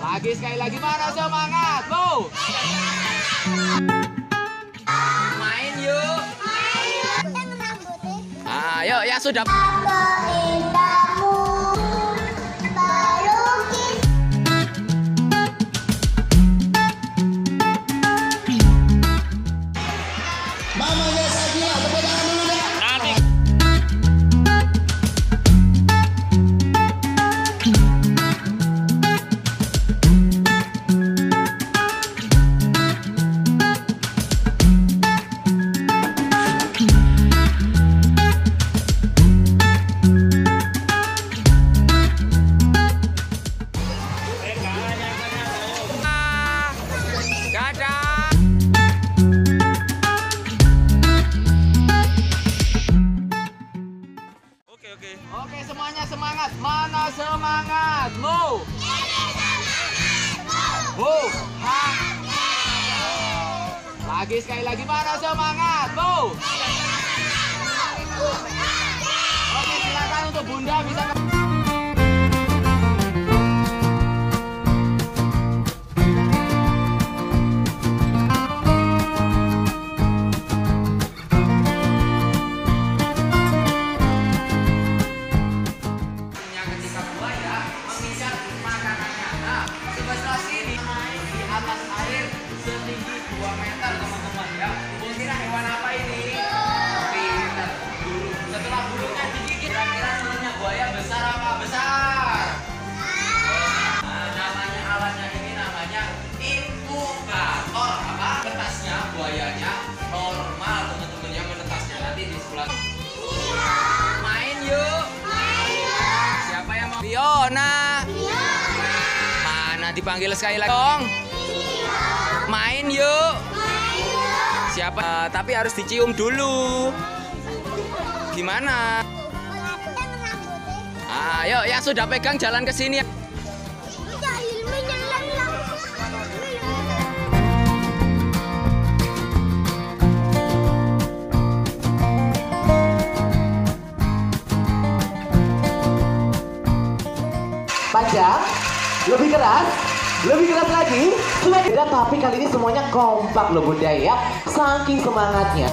Lagi sekali lagi mana semangat, Bu? Main yuk. Ayo, ya sudah. Ha. Lagi sekali lagi mana semangat, Bu? Oke, silakan untuk Bunda bisa nanti di sebelah. Main yuk. Siapa yang mau? Fiona. Mana dipanggil sekali lagi dong? Main yuk. Siapa? Eh, tapi harus dicium dulu. Gimana? Ayo, yang sudah pegang jalan ke sini. Lebih keras, lebih keras lagi, keras, tapi kali ini semuanya kompak loh bunda ya, saking semangatnya.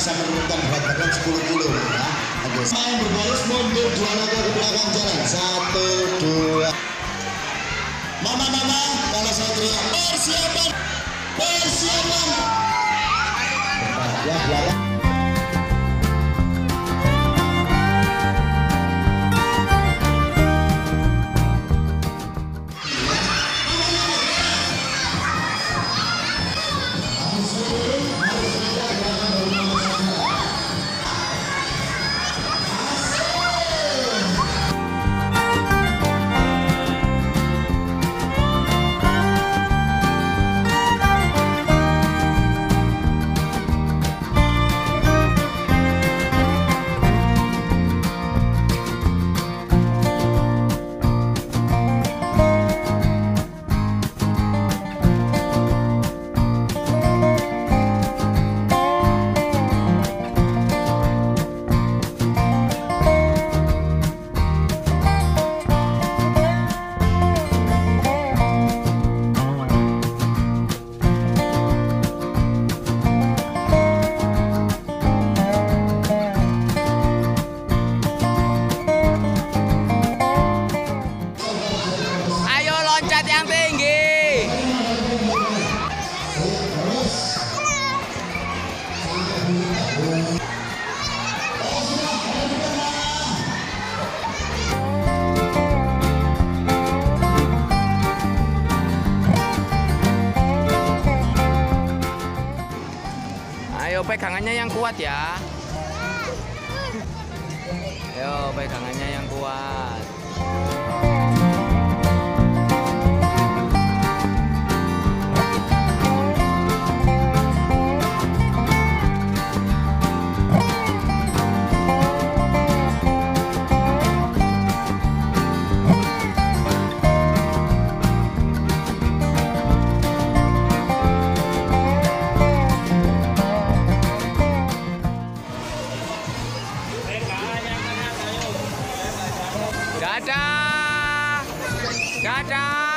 Bisa menurunkan berat badan 10 kilo ya. Oke. Main berbaris mundur dua langkah ke belakang jalan. Satu, dua. Mama, mama, kalau saya teriak persiapan, persiapan. Ya, belakang. Kuat ya. Yo, pegangannya yang Dadah. Dadah.